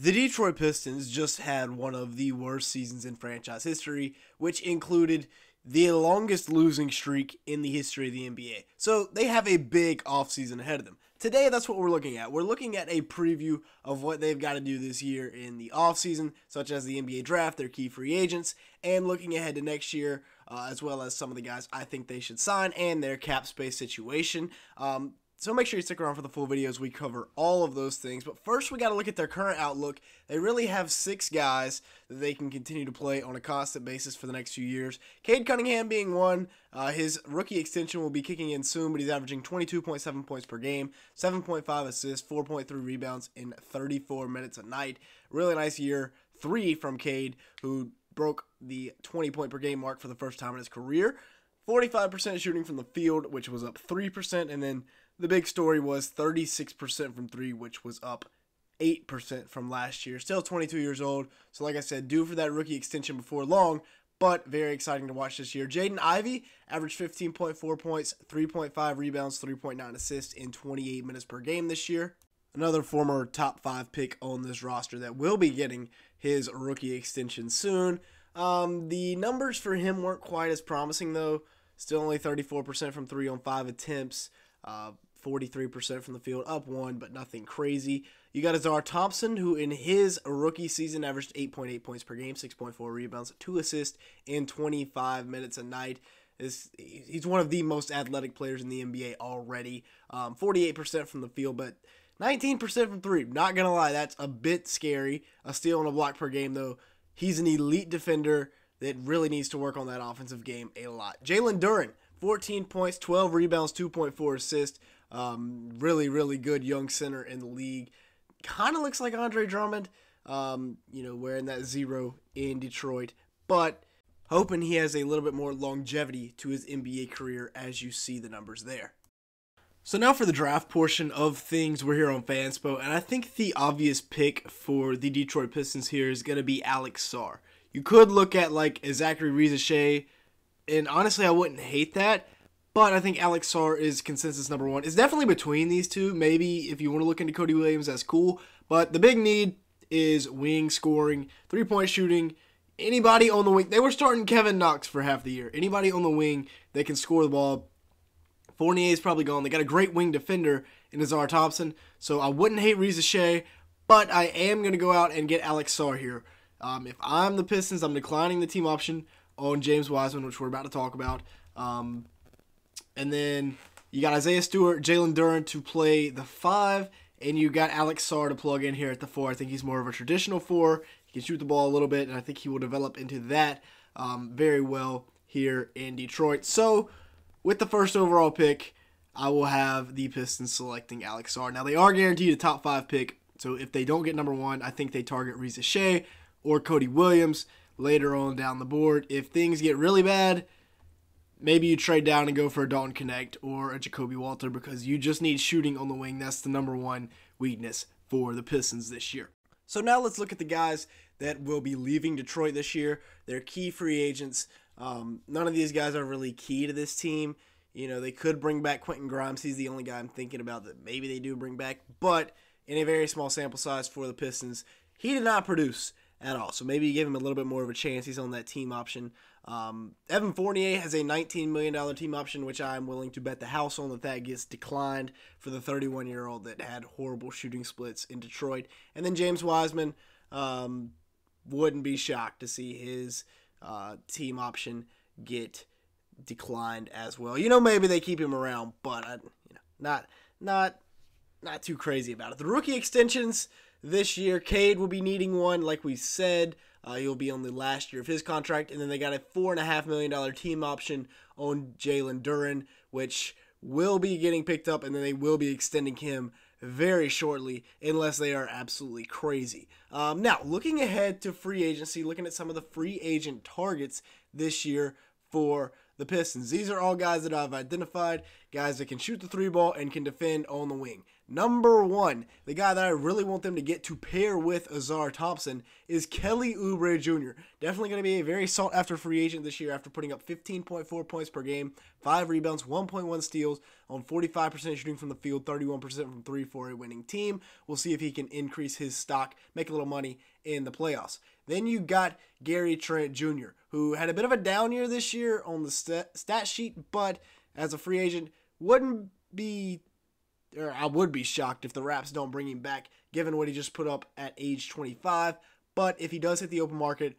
The Detroit Pistons just had one of the worst seasons in franchise history, which included the longest losing streak in the history of the NBA. So they have a big offseason ahead of them. Today, that's what we're looking at. We're looking at a preview of what they've got to do this year in the offseason, such as the NBA draft, their key free agents, and looking ahead to next year, uh, as well as some of the guys I think they should sign and their cap space situation. Um, so make sure you stick around for the full videos. We cover all of those things. But first, we got to look at their current outlook. They really have six guys that they can continue to play on a constant basis for the next few years. Cade Cunningham being one. Uh, his rookie extension will be kicking in soon, but he's averaging 22.7 points per game, 7.5 assists, 4.3 rebounds in 34 minutes a night. Really nice year. Three from Cade, who broke the 20 point per game mark for the first time in his career. 45% shooting from the field, which was up 3%, and then the big story was 36% from three, which was up 8% from last year. Still 22 years old. So, like I said, due for that rookie extension before long, but very exciting to watch this year. Jaden Ivey averaged 15.4 points, 3.5 rebounds, 3.9 assists in 28 minutes per game this year. Another former top five pick on this roster that will be getting his rookie extension soon. Um, the numbers for him weren't quite as promising, though. Still only 34% from three on five attempts. Uh, 43% from the field, up one, but nothing crazy. You got Ausar Thompson, who in his rookie season averaged 8.8 points per game, 6.4 rebounds, 2 assists in 25 minutes a night. Is he's one of the most athletic players in the NBA already. Um, 48% from the field, but 19% from three. Not gonna lie, that's a bit scary. A steal and a block per game, though. He's an elite defender that really needs to work on that offensive game a lot. Jalen Duren, 14 points, 12 rebounds, 2.4 assists. Um, really, really good young center in the league. Kind of looks like Andre Drummond, um, you know, wearing that zero in Detroit. But hoping he has a little bit more longevity to his NBA career as you see the numbers there. So now for the draft portion of things, we're here on Fanspo, and I think the obvious pick for the Detroit Pistons here is going to be Alex Sarr. You could look at like a Zaccharie Risacher, and honestly, I wouldn't hate that. But I think Alex Sarr is consensus number one. It's definitely between these two. Maybe if you want to look into Cody Williams, that's cool. But the big need is wing scoring, three point shooting. Anybody on the wing, they were starting Kevin Knox for half the year. Anybody on the wing that can score the ball. Fournier is probably gone. They got a great wing defender in Ausar Thompson. So I wouldn't hate Risacher, but I am going to go out and get Alex Sarr here. Um, if I'm the Pistons, I'm declining the team option on James Wiseman, which we're about to talk about. Um, and then you got Isaiah Stewart, Jalen Duren to play the five, and you got Alex Sarr to plug in here at the four. I think he's more of a traditional four. He can shoot the ball a little bit, and I think he will develop into that um, very well here in Detroit. So, with the first overall pick, I will have the Pistons selecting Alex Sarr. Now, they are guaranteed a top five pick, so if they don't get number one, I think they target Risacher or Cody Williams later on down the board. If things get really bad, maybe you trade down and go for a Dalton Knecht or a Ja'Kobe Walter because you just need shooting on the wing. That's the number one weakness for the Pistons this year. So now let's look at the guys that will be leaving Detroit this year. They're key free agents. Um, none of these guys are really key to this team. You know, they could bring back Quentin Grimes. He's the only guy I'm thinking about that maybe they do bring back. But in a very small sample size for the Pistons, he did not produce at all. So maybe you give him a little bit more of a chance. He's on that team option. Um, Evan Fournier has a $19 million team option, which I'm willing to bet the house on that that gets declined for the 31 year old that had horrible shooting splits in Detroit. And then James Wiseman um, wouldn't be shocked to see his uh, team option get declined as well. You know, maybe they keep him around, but I, you know, not not not too crazy about it. The rookie extensions this year. Cade will be needing one, like we said. Uh, he'll be on the last year of his contract, and then they got a four and a half million dollar team option on Jalen Duren, which will be getting picked up, and then they will be extending him very shortly, unless they are absolutely crazy. Um, now, looking ahead to free agency, looking at some of the free agent targets this year for the Pistons. These are all guys that I've identified, guys that can shoot the three ball and can defend on the wing. Number one, the guy that I really want them to get to pair with Ausar Thompson is Kelly Oubre Jr. Definitely going to be a very sought after free agent this year after putting up 15.4 points per game, 5 rebounds, 1.1 steals on 45% shooting from the field, 31% from 3 for a winning team. We'll see if he can increase his stock, make a little money in the playoffs. Then you got Gary Trent Jr., who had a bit of a down year this year on the stat sheet, but as a free agent, wouldn't be or I would be shocked if the Raps don't bring him back, given what he just put up at age 25. But if he does hit the open market,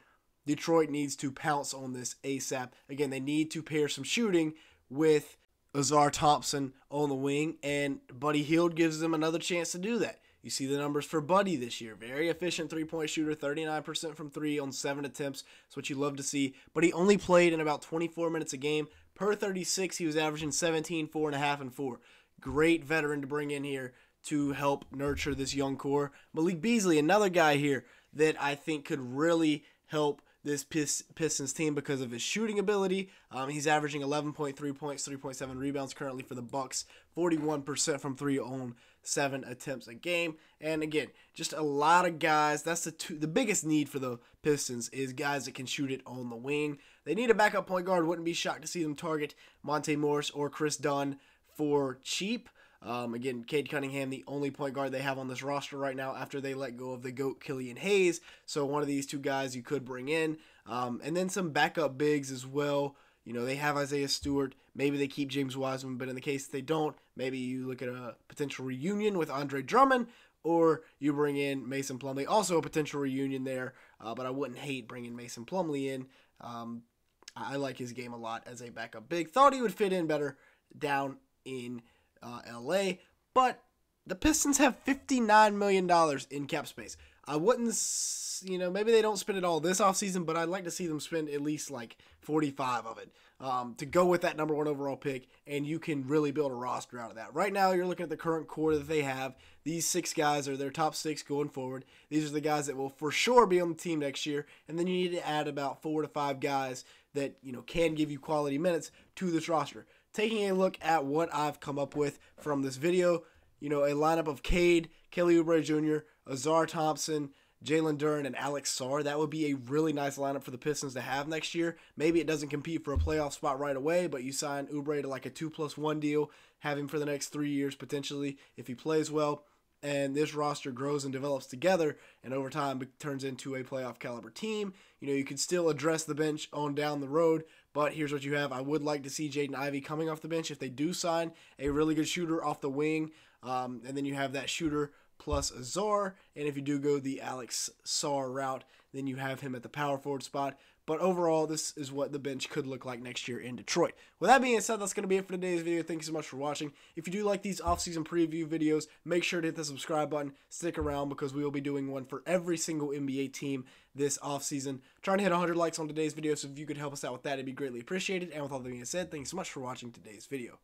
Detroit needs to pounce on this ASAP. Again, they need to pair some shooting with Ausar Thompson on the wing, and Buddy Hield gives them another chance to do that. You see the numbers for Buddy this year. Very efficient three point shooter, 39% from three on seven attempts. That's what you love to see. But he only played in about 24 minutes a game. Per 36, he was averaging 17, 4.5, and 4 great veteran to bring in here to help nurture this young core. Malik Beasley, another guy here that I think could really help this Pistons team because of his shooting ability. Um, he's averaging 11.3 points, 3.7 rebounds currently for the Bucks, 41% from three on seven attempts a game. And again, just a lot of guys. That's the two, the biggest need for the Pistons is guys that can shoot it on the wing. They need a backup point guard. Wouldn't be shocked to see them target Monte Morris or Kris Dunn for cheap. Um, again, Cade Cunningham, the only point guard they have on this roster right now after they let go of the GOAT Killian Hayes. So one of these two guys you could bring in. Um, and then some backup bigs as well. You know, they have Isaiah Stewart. Maybe they keep James Wiseman, but in the case they don't, maybe you look at a potential reunion with Andre Drummond, or you bring in Mason Plumlee. Also a potential reunion there, uh, but I wouldn't hate bringing Mason Plumlee in. Um, I like his game a lot as a backup big. Thought he would fit in better down in uh, LA, but the Pistons have $59 million in cap space. I wouldn't, you know, maybe they don't spend it all this offseason, but I'd like to see them spend at least like 45 of it um, to go with that number one overall pick, and you can really build a roster out of that. Right now, you're looking at the current core that they have. These six guys are their top six going forward. These are the guys that will for sure be on the team next year, and then you need to add about four to five guys that you know can give you quality minutes to this roster taking a look at what I've come up with from this video, you know, a lineup of Cade, Kelly Oubre Jr., Ausar Thompson, Jalen Duren, and Alex Sarr. That would be a really nice lineup for the Pistons to have next year. Maybe it doesn't compete for a playoff spot right away, but you sign Oubre to like a two plus one deal, have him for the next three years potentially if he plays well. And this roster grows and develops together, and over time turns into a playoff caliber team. You know, you could still address the bench on down the road, but here's what you have. I would like to see Jaden Ivey coming off the bench if they do sign a really good shooter off the wing. Um, and then you have that shooter plus Ausar. And if you do go the Alex Sarr route, then you have him at the power forward spot. But overall, this is what the bench could look like next year in Detroit. With that being said, that's going to be it for today's video. Thank you so much for watching. If you do like these offseason preview videos, make sure to hit the subscribe button. Stick around because we will be doing one for every single NBA team this offseason. Trying to hit 100 likes on today's video, so if you could help us out with that, it'd be greatly appreciated. And with all that being said, thanks so much for watching today's video.